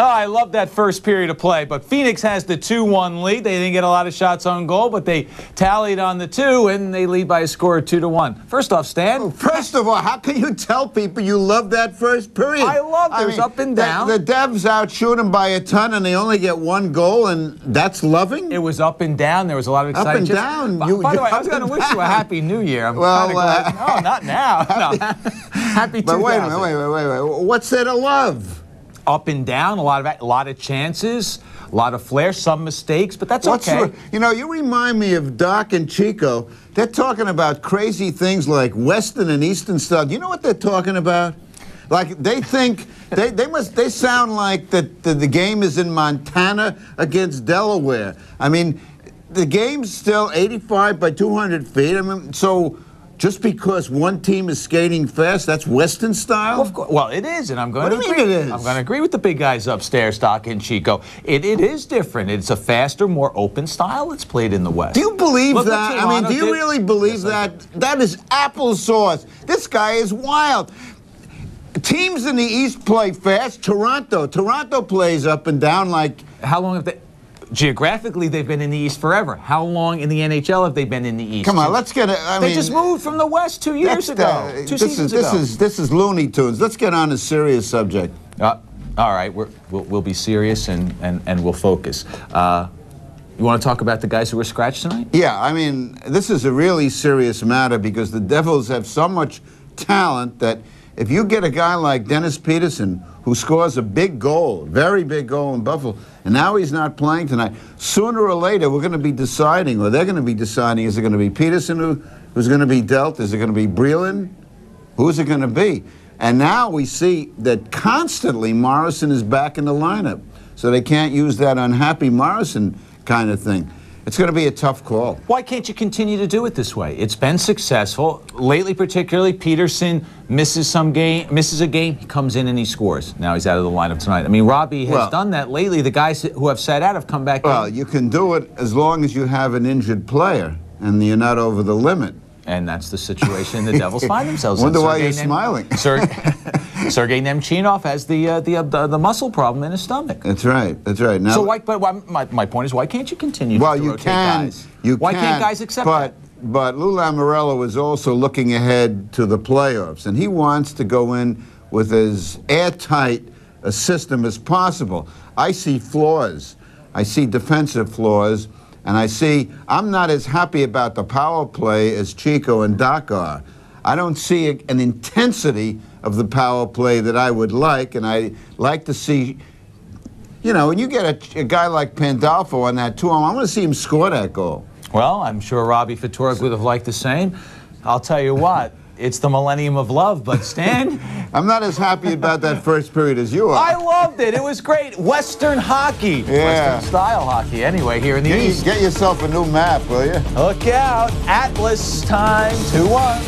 Oh, I love that first period of play. But Phoenix has the 2 1 lead. They didn't get a lot of shots on goal, but they tallied on the two, and they lead by a score of 2 to 1. First off, Stan. First of all, how can you tell people you love that first period? I love it. It was up and down. The, the Devs outshoot them by a ton, and they only get one goal, and that's loving? It was up and down. There was a lot of excitement. Up and down. By, You- by the way, I was going to wish you a happy new year. I'm Well, kinda glad. uh, no, not now. No. happy 2000. But wait a minute, wait, wait, wait, wait. What's there to love? Up and down, a lot of a lot of chances, a lot of flair, some mistakes, but that's What's okay. you know, you remind me of Doc and Chico. They're talking about crazy things like Western and Eastern style. Do you know what they're talking about? Like they think they, they must they sound like that the, the game is in Montana against Delaware. I mean, the game's still 85 by 200 feet. I mean, so just because one team is skating fast, that's Western style. Well, of course, well, it is, and I'm going What to do you agree. mean it is? I'm going to agree with the big guys upstairs, Doc and Chico. It, it is different. It's a faster, more open style that's played in the West. Do you believe Look that? I mean, do you did- really believe Yes, that? That is applesauce. This guy is wild. Teams in the East play fast. Toronto, Toronto plays up and down like. How long have they? Geographically, they've been in the East forever. How long in the NHL have they been in the East? Come on, let's get it. They mean, just moved from the West two years ago. the- two this seasons is this ago. is this is Looney Tunes. Let's get on a serious subject. Uh, all right, we're, we'll, we'll be serious and, and, and we'll focus. Uh, you want to talk about the guys who were scratched tonight? Yeah, I mean, this is a really serious matter because the Devils have so much talent that if you get a guy like Denis Pederson who scores a big goal, very big goal in Buffalo, and now he's not playing tonight, sooner or later we're going to be deciding, or they're going to be deciding, is it going to be Pederson who, who's going to be dealt? Is it going to be Breland? Who's it going to be? And now we see that constantly Morrison is back in the lineup. So they can't use that unhappy Morrison kind of thing. It's going to be a tough call. Why can't you continue to do it this way? It's been successful lately, particularly. Pederson misses some game, misses a game, he comes in and he scores. Now he's out of the lineup tonight. I mean, Robbie has Well- done that lately. The guys who have sat out have come back. Well, in. you can do it as long as you have an injured player and you're not over the limit. And that's the situation the Devils find themselves Wonder in. why Sergei you're Nem- smiling. Ser- Sergei Nemchinov has the, uh, the, uh, the the muscle problem in his stomach. That's right. That's right. Now, So why? But why, my, my point is, why can't you continue? well, to you can. Guys? You why can, can't guys accept but, that? But Lou Lamoriello is also looking ahead to the playoffs, and he wants to go in with as airtight a system as possible. I see flaws. I see defensive flaws, and I see I'm not as happy about the power play as Chico and Doc are. I don't see a- an intensity of the power play that I would like, and I like to see you know, when you get a, a guy like Pandolfo on that two arm, I want to see him score that goal. Well, I'm sure Robbie Ftorek would have liked the same. I'll tell you what, it's the millennium of love. But Stan, I'm not as happy about that first period as you are. I loved it. It was great. Western hockey, Yeah. Western style hockey. Anyway, here in the Get, East. get yourself a new map, will you? Look out, Atlas time two one.